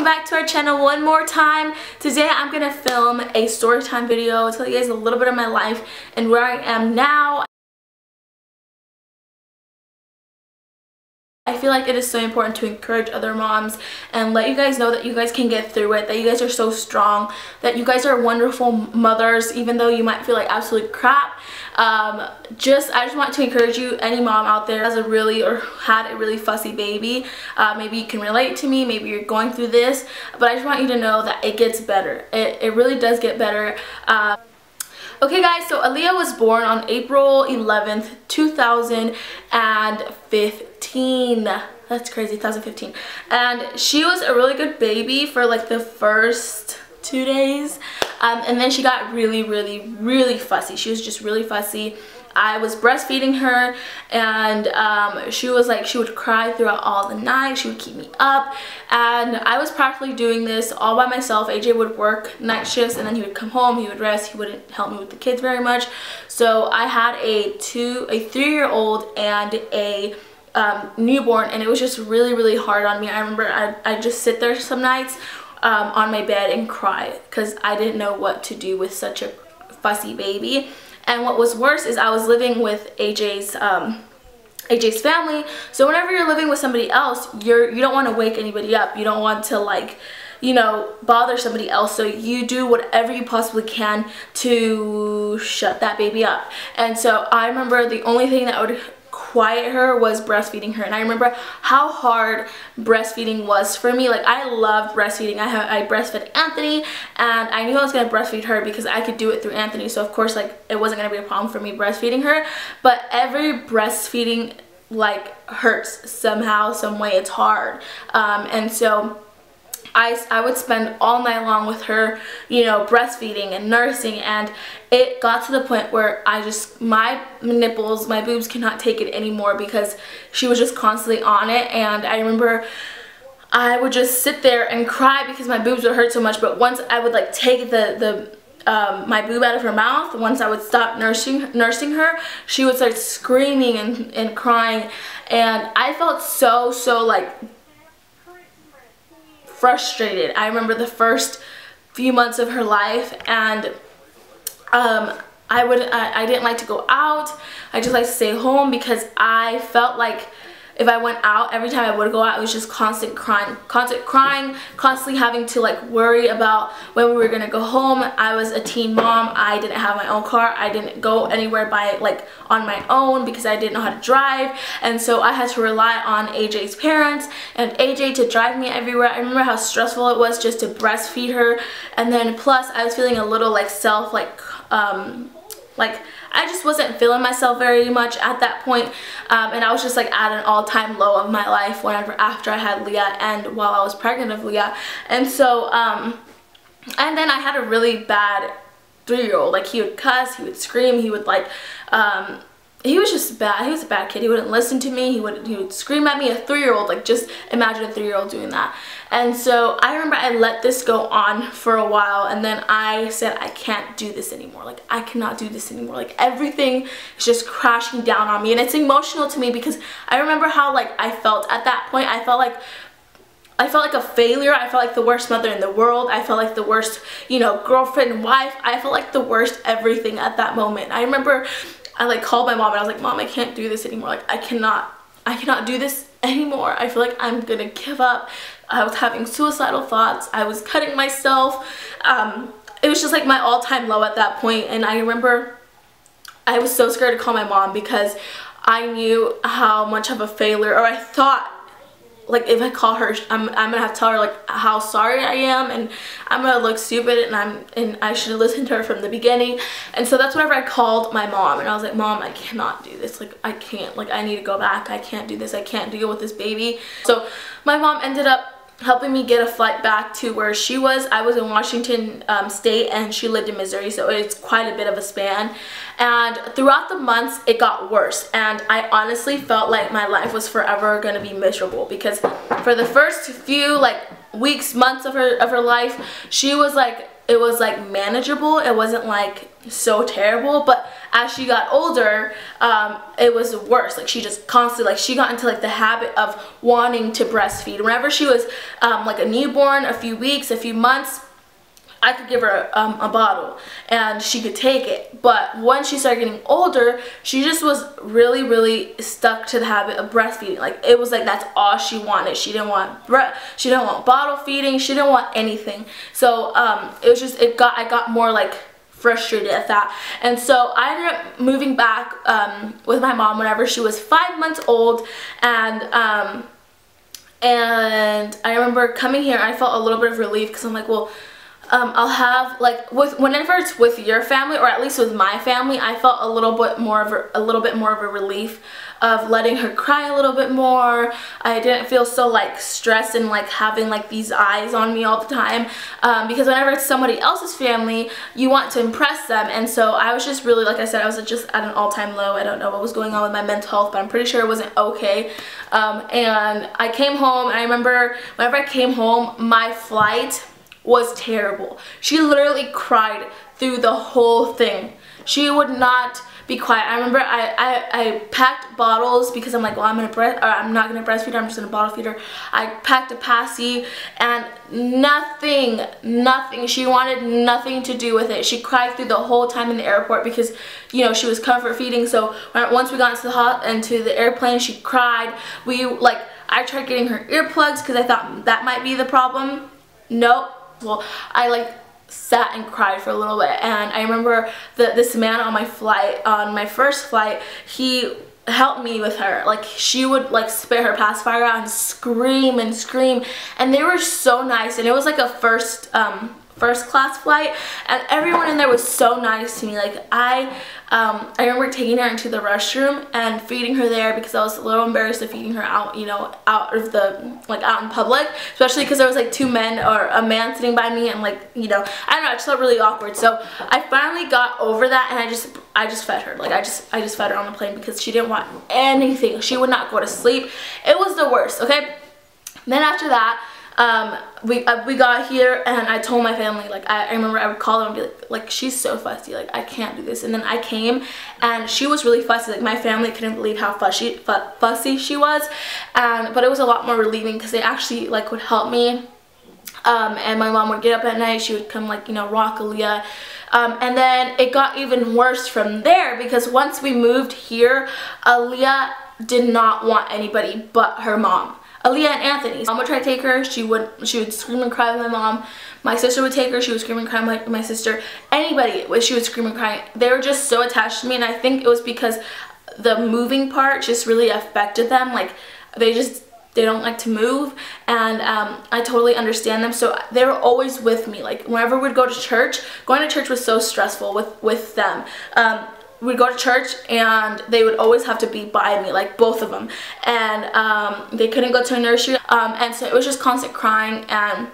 welcome back to our channel one more time. Today I'm going to film a story time video, tell you guys a little bit of my life and where I am now. Feel like it is so important to encourage other moms and let you guys know that you guys can get through it, that you guys are so strong, that you guys are wonderful mothers even though you might feel like absolute crap. Um, just, I just want to encourage you, any mom out there has a really or had a really fussy baby, uh, maybe you can relate to me, maybe you're going through this, but I just want you to know that it gets better. It, it really does get better. Uh, Okay guys, so Aaliyah was born on April 11th, 2015. That's crazy, 2015. And she was a really good baby for like the first two days. Um, and then she got really, really, really fussy. She was just really fussy. I was breastfeeding her and um, she was like, she would cry throughout all the night. She would keep me up. And I was practically doing this all by myself. AJ would work night shifts and then he would come home, he would rest, he wouldn't help me with the kids very much. So I had a two, a three-year-old and a um, newborn and it was just really, really hard on me. I remember I, I just sit there some nights um, on my bed and cry because I didn't know what to do with such a fussy baby. And what was worse is I was living with AJ's um, AJ's family. So whenever you're living with somebody else, you're you don't want to wake anybody up. You don't want to like you know, bother somebody else. So you do whatever you possibly can to shut that baby up. And so I remember the only thing that would quiet her was breastfeeding her. And I remember how hard breastfeeding was for me. Like I loved breastfeeding. I have I breastfed Anthony and I knew I was gonna breastfeed her because I could do it through Anthony. So of course like it wasn't gonna be a problem for me breastfeeding her. But every breastfeeding like hurts somehow some way. It's hard. Um, and so I, I would spend all night long with her, you know, breastfeeding and nursing and it got to the point where I just, my nipples, my boobs cannot take it anymore because she was just constantly on it and I remember I would just sit there and cry because my boobs would hurt so much but once I would like take the, the um, my boob out of her mouth, once I would stop nursing nursing her, she would start screaming and, and crying and I felt so, so like frustrated. I remember the first few months of her life and um, I would I, I didn't like to go out. I just like to stay home because I felt like if I went out, every time I would go out, it was just constant crying, constant crying, constantly having to like worry about when we were gonna go home. I was a teen mom. I didn't have my own car. I didn't go anywhere by like on my own because I didn't know how to drive. And so I had to rely on AJ's parents and AJ to drive me everywhere. I remember how stressful it was just to breastfeed her. And then plus I was feeling a little like self like um like I just wasn't feeling myself very much at that point, um, and I was just like at an all-time low of my life whenever after I had Leah and while I was pregnant of Leah and so um, and then I had a really bad three-year-old like he would cuss he would scream he would like um, he was just bad. He was a bad kid. He wouldn't listen to me. He would he would scream at me. A three-year-old, like just imagine a three-year-old doing that. And so I remember I let this go on for a while and then I said I can't do this anymore. Like I cannot do this anymore. Like everything is just crashing down on me and it's emotional to me because I remember how like I felt at that point. I felt like I felt like a failure. I felt like the worst mother in the world. I felt like the worst, you know, girlfriend wife. I felt like the worst everything at that moment. I remember I like called my mom and I was like, mom, I can't do this anymore. Like I cannot, I cannot do this anymore. I feel like I'm gonna give up. I was having suicidal thoughts. I was cutting myself. Um, it was just like my all-time low at that point. and I remember I was so scared to call my mom because I knew how much of a failure or I thought like if I call her I'm, I'm gonna have to tell her like how sorry I am and I'm gonna look stupid and I'm and I should have listened to her from the beginning and so that's whenever I called my mom and I was like mom I cannot do this like I can't like I need to go back I can't do this I can't deal with this baby so my mom ended up helping me get a flight back to where she was. I was in Washington um, State and she lived in Missouri, so it's quite a bit of a span. And throughout the months, it got worse. And I honestly felt like my life was forever gonna be miserable because for the first few like weeks, months of her of her life, she was like it was like manageable. It wasn't like so terrible. But as she got older um, it was worse. Like she just constantly like she got into like the habit of wanting to breastfeed. Whenever she was um, like a newborn a few weeks a few months I could give her um, a bottle and she could take it. But when she started getting older, she just was really, really stuck to the habit of breastfeeding. Like it was like that's all she wanted. She didn't want breast. She didn't want bottle feeding. She didn't want anything. So um, it was just it got I got more like frustrated at that. And so I ended up moving back um, with my mom whenever she was five months old. And um, and I remember coming here, I felt a little bit of relief because I'm like, well, um, I'll have like with whenever it's with your family or at least with my family I felt a little bit more of a, a little bit more of a relief of letting her cry a little bit more. I didn't feel so like stressed and like having like these eyes on me all the time um, because whenever it's somebody else's family you want to impress them. And so I was just really like I said I was just at an all-time low. I don't know what was going on with my mental health but I'm pretty sure it wasn't okay. Um, and I came home and I remember whenever I came home my flight was terrible. She literally cried through the whole thing. She would not be quiet. I remember I, I, I packed bottles because I'm like, well, I'm gonna breast, or I'm not gonna breastfeed her. I'm just gonna bottle feed her. I packed a passy and nothing, nothing. She wanted nothing to do with it. She cried through the whole time in the airport because, you know, she was comfort feeding. So once we got into the hot into the airplane, she cried. We like, I tried getting her earplugs because I thought that might be the problem. Nope well I like sat and cried for a little bit and I remember that this man on my flight on my first flight he helped me with her. Like she would like spit her pacifier out and scream and scream and they were so nice and it was like a first um first class flight and everyone in there was so nice to me. Like I um, I remember taking her into the restroom and feeding her there because I was a little embarrassed of feeding her out you know out of the like out in public especially because there was like two men or a man sitting by me and like you know I don't know I just felt really awkward. So I finally got over that and I just I just fed her. Like I just I just fed her on the plane because she didn't want anything. She would not go to sleep. It was the worst okay? Then after that um, we uh, we got here and I told my family like I, I, remember I would call them and be like like she's so fussy like I can't do this. And then I came and she was really fussy like my family couldn't believe how fussy fussy she was. And but it was a lot more relieving because they actually like would help me. Um, and my mom would get up at night she would come like you know rock Aaliyah. Um, and then it got even worse from there because once we moved here Aaliyah did not want anybody but her mom Aaliyah and Anthony. Mom would try to take her. She would she would scream and cry with my mom. My sister would take her. She would scream and cry with my, my sister. Anybody, she would scream and cry. They were just so attached to me and I think it was because the moving part just really affected them. Like they just they don't like to move and um, I totally understand them so they were always with me like whenever we'd go to church going to church was so stressful with with them um, we'd go to church and they would always have to be by me like both of them. And um, they couldn't go to a nursery. Um, and so it was just constant crying and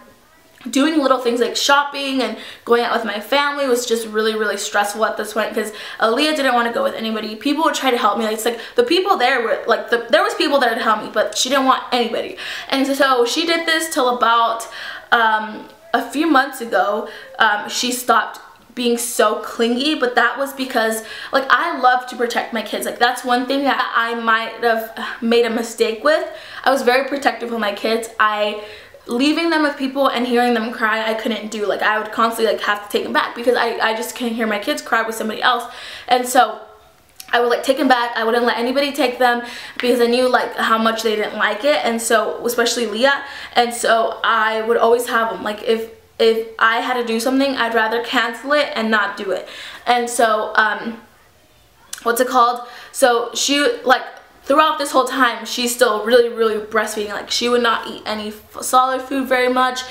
doing little things like shopping and going out with my family was just really really stressful at this point because Aaliyah didn't want to go with anybody. People would try to help me. Like, it's like the people there were like the, there was people there to help me but she didn't want anybody. And so she did this till about um, a few months ago. Um, she stopped being so clingy but that was because like I love to protect my kids. Like that's one thing that I might have made a mistake with. I was very protective of my kids. I leaving them with people and hearing them cry I couldn't do. Like I would constantly like have to take them back because I, I just couldn't hear my kids cry with somebody else. And so I would like take them back. I wouldn't let anybody take them because I knew like how much they didn't like it. And so especially Leah. And so I would always have them like if if I had to do something, I'd rather cancel it and not do it. And so, um, what's it called? So she, like, throughout this whole time, she's still really, really breastfeeding. Like, she would not eat any solid food very much.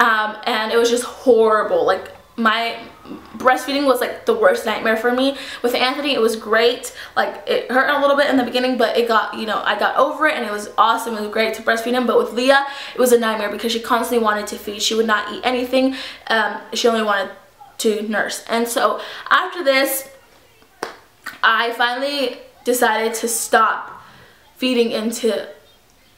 Um, and it was just horrible. Like, my breastfeeding was like the worst nightmare for me. With Anthony it was great. Like it hurt a little bit in the beginning but it got you know I got over it and it was awesome. It was great to breastfeed him. But with Leah it was a nightmare because she constantly wanted to feed. She would not eat anything. Um, she only wanted to nurse. And so after this I finally decided to stop feeding into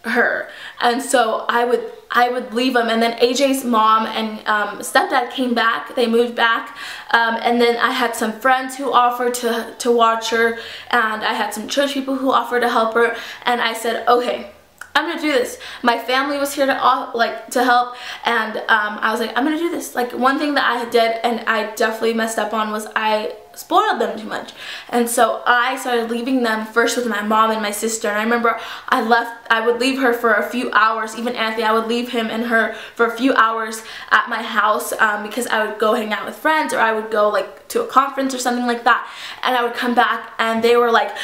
her. And so I would I would leave them and then AJ's mom and um, stepdad came back. They moved back. Um, and then I had some friends who offered to to watch her. And I had some church people who offered to help her. And I said okay I'm gonna do this. My family was here to like to help, and um, I was like, I'm gonna do this. Like one thing that I did, and I definitely messed up on was I spoiled them too much. And so I started leaving them first with my mom and my sister. And I remember I left, I would leave her for a few hours, even Anthony, I would leave him and her for a few hours at my house um, because I would go hang out with friends or I would go like to a conference or something like that. And I would come back and they were like,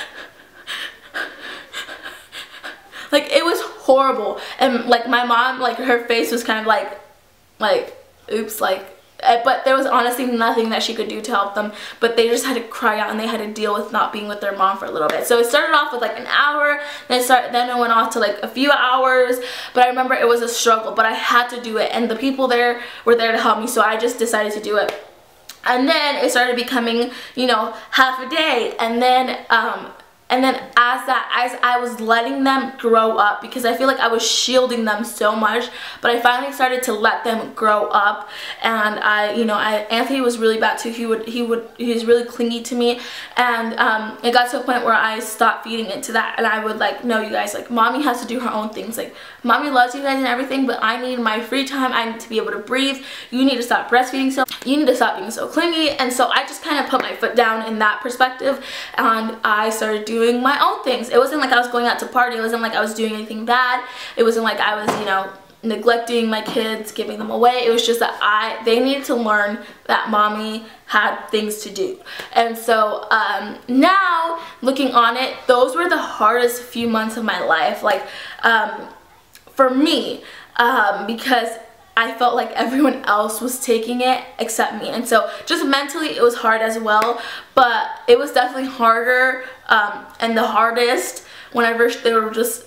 like it was horrible and like my mom like her face was kind of like like oops like but there was honestly nothing that she could do to help them but they just had to cry out and they had to deal with not being with their mom for a little bit. So it started off with like an hour then it started then it went off to like a few hours. But I remember it was a struggle but I had to do it and the people there were there to help me so I just decided to do it. And then it started becoming you know half a day and then um, and then as that as I was letting them grow up because I feel like I was shielding them so much but I finally started to let them grow up. And I you know I Anthony was really bad too. He would he would he was really clingy to me. And um, it got to a point where I stopped feeding into that. And I would like no you guys like mommy has to do her own things. Like mommy loves you guys and everything but I need my free time. I need to be able to breathe. You need to stop breastfeeding so you need to stop being so clingy. And so I just kind of put my foot down in that perspective. And I started doing doing my own things. It wasn't like I was going out to party. It wasn't like I was doing anything bad. It wasn't like I was, you know, neglecting my kids, giving them away. It was just that I, they needed to learn that mommy had things to do. And so um, now looking on it, those were the hardest few months of my life. Like um, for me, um, because I felt like everyone else was taking it except me. And so just mentally it was hard as well, but it was definitely harder um, and the hardest whenever they were just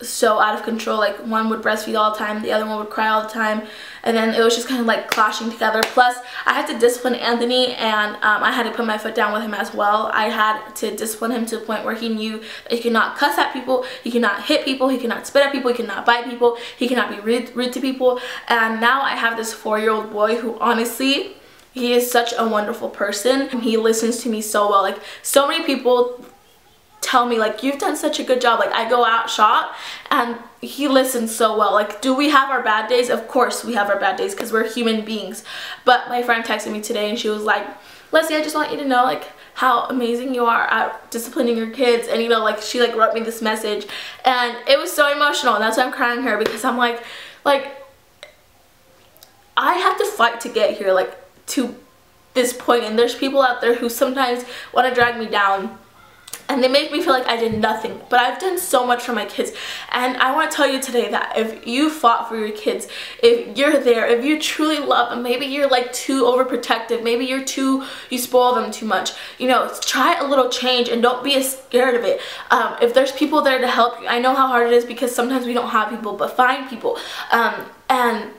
so out of control. Like one would breastfeed all the time the other one would cry all the time. And then it was just kind of like clashing together. Plus I had to discipline Anthony and um, I had to put my foot down with him as well. I had to discipline him to the point where he knew he could not cuss at people he cannot hit people he cannot spit at people he cannot bite people he cannot be rude, rude to people. And now I have this four-year-old boy who honestly he is such a wonderful person. And he listens to me so well. Like so many people tell me like you've done such a good job. Like I go out shop and he listens so well. Like do we have our bad days? Of course we have our bad days because we're human beings. But my friend texted me today and she was like Leslie I just want you to know like how amazing you are at disciplining your kids. And you know like she like wrote me this message and it was so emotional and that's why I'm crying here because I'm like like I have to fight to get here like to this point. And there's people out there who sometimes want to drag me down and they make me feel like I did nothing. But I've done so much for my kids. And I want to tell you today that if you fought for your kids if you're there if you truly love them maybe you're like too overprotective maybe you're too you spoil them too much you know try a little change and don't be as scared of it. Um, if there's people there to help you I know how hard it is because sometimes we don't have people but find people. Um, and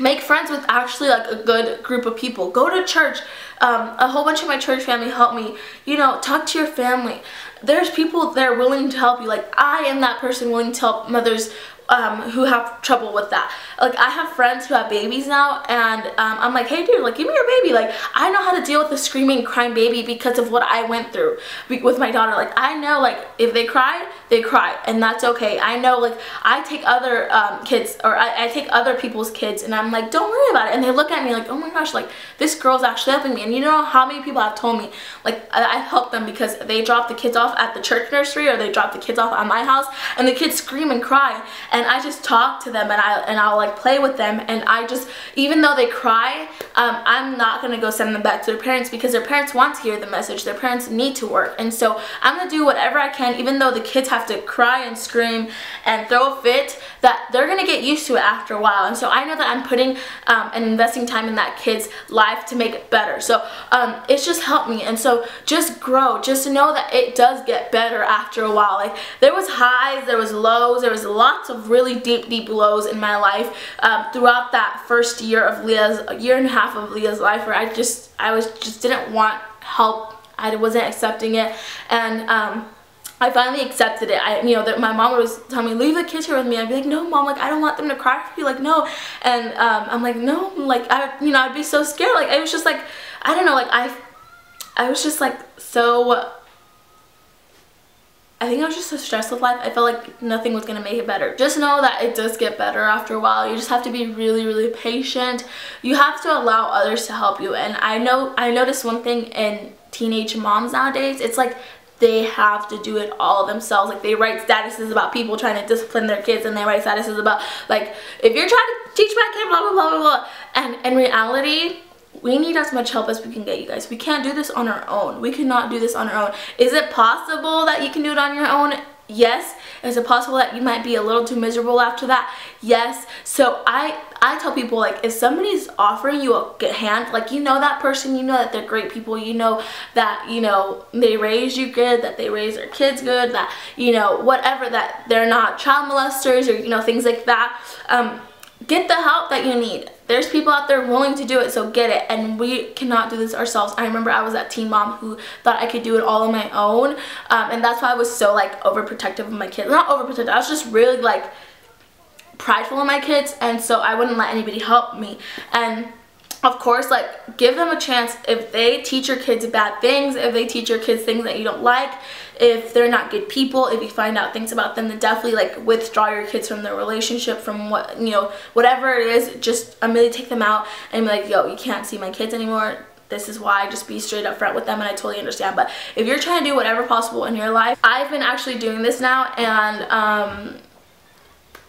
make friends with actually like a good group of people go to church um, a whole bunch of my church family helped me you know talk to your family there's people that are willing to help you like I am that person willing to help mothers um, who have trouble with that. Like I have friends who have babies now and um, I'm like, hey dude, like give me your baby. Like I know how to deal with a screaming, crying baby because of what I went through with my daughter. Like I know like if they cry, they cry and that's okay. I know like I take other um, kids or I, I, take other people's kids and I'm like, don't worry about it. And they look at me like, oh my gosh, like this girl's actually helping me. And you know how many people have told me like I, I help them because they drop the kids off at the church nursery or they drop the kids off at my house and the kids scream and cry and I just talk to them and I and I'll like play with them and I just even though they cry um, I'm not gonna go send them back to their parents because their parents want to hear the message their parents need to work and so I'm gonna do whatever I can even though the kids have to cry and scream and throw a fit that they're gonna get used to it after a while and so I know that I'm putting um, and investing time in that kid's life to make it better so um, it's just helped me and so just grow just to know that it does get better after a while like there was highs there was lows there was lots of really deep, deep lows in my life um, throughout that first year of Leah's, year and a half of Leah's life where I just, I was just didn't want help. I wasn't accepting it. And um, I finally accepted it. I, you know, that my mom was telling me, leave the kids here with me. I'd be like, no, mom, like, I don't want them to cry for you. Like, no. And um, I'm like, no, like, I, you know, I'd be so scared. Like, it was just like, I don't know, like, I, I was just like so I think I was just so stressed with life. I felt like nothing was going to make it better. Just know that it does get better after a while. You just have to be really, really patient. You have to allow others to help you. And I know, I noticed one thing in teenage moms nowadays. It's like they have to do it all themselves. Like they write statuses about people trying to discipline their kids and they write statuses about like, if you're trying to teach my kid, blah, blah, blah, blah, blah. And in reality, we need as much help as we can get you guys. We can't do this on our own. We cannot do this on our own. Is it possible that you can do it on your own? Yes. Is it possible that you might be a little too miserable after that? Yes. So i i tell people like if somebody's offering you a good hand like you know that person you know that they're great people you know that you know they raised you good that they raised their kids good that you know whatever that they're not child molesters or you know things like that um get the help that you need. There's people out there willing to do it so get it. And we cannot do this ourselves. I remember i was that teen mom who thought i could do it all on my own um, and that's why i was so like overprotective of my kids. Not overprotective i was just really like prideful of my kids and so i wouldn't let anybody help me. And of course like give them a chance. If they teach your kids bad things if they teach your kids things that you don't like if they're not good people if you find out things about them then definitely like withdraw your kids from their relationship from what you know whatever it is. Just immediately take them out and be like yo you can't see my kids anymore. This is why. Just be straight up front with them and I totally understand. But if you're trying to do whatever possible in your life I've been actually doing this now and um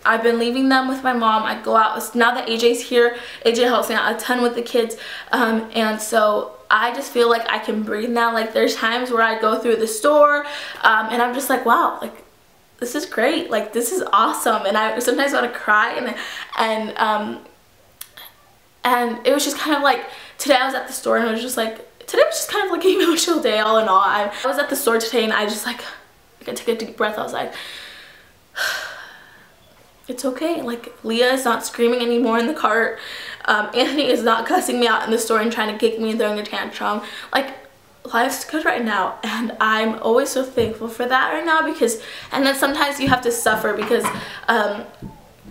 I've been leaving them with my mom. I go out, now that AJ's here, AJ helps me out a ton with the kids. Um, and so I just feel like I can breathe now. Like there's times where I go through the store um, and I'm just like, wow, like this is great. Like this is awesome. And I sometimes want to cry and, and, um, and it was just kind of like, today I was at the store and I was just like, today was just kind of like an emotional day all in all. I, I was at the store today and I just like, I took a deep breath. I was like, it's okay. Like Leah is not screaming anymore in the cart. Um, Anthony is not cussing me out in the store and trying to kick me and throwing a tantrum. Like life's good right now and I'm always so thankful for that right now because and then sometimes you have to suffer because um,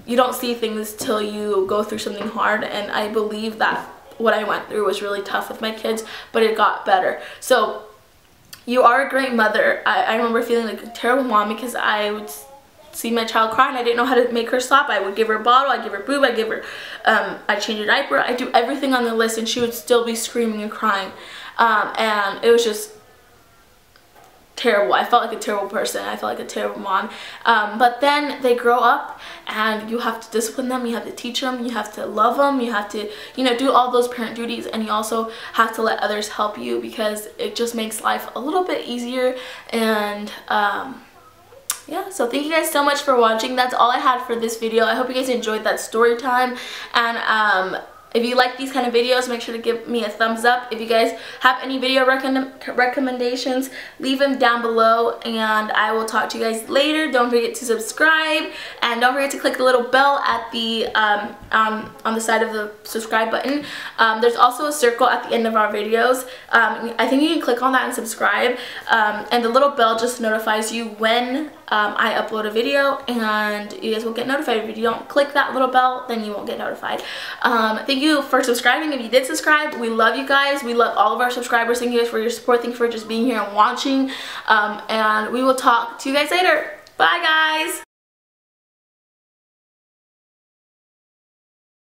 you don't see things till you go through something hard and I believe that what I went through was really tough with my kids but it got better. So you are a great mother. I, I remember feeling like a terrible mom because I would see my child cry and I didn't know how to make her stop. I would give her a bottle, I'd give her boob, I'd give her, um, I'd change her diaper, I'd do everything on the list and she would still be screaming and crying. Um, and it was just terrible. I felt like a terrible person. I felt like a terrible mom. Um, but then they grow up and you have to discipline them. You have to teach them. You have to love them. You have to, you know, do all those parent duties. And you also have to let others help you because it just makes life a little bit easier. And, um, yeah so thank you guys so much for watching that's all i had for this video i hope you guys enjoyed that story time and um if you like these kind of videos, make sure to give me a thumbs up. If you guys have any video recommendations, leave them down below and I will talk to you guys later. Don't forget to subscribe and don't forget to click the little bell at the um, um, on the side of the subscribe button. Um, there's also a circle at the end of our videos. Um, I think you can click on that and subscribe um, and the little bell just notifies you when um, I upload a video and you guys will get notified. If you don't click that little bell, then you won't get notified. Um, thank you for subscribing. If you did subscribe, we love you guys. We love all of our subscribers. Thank you guys for your support. Thank you for just being here and watching. Um, and we will talk to you guys later. Bye, guys.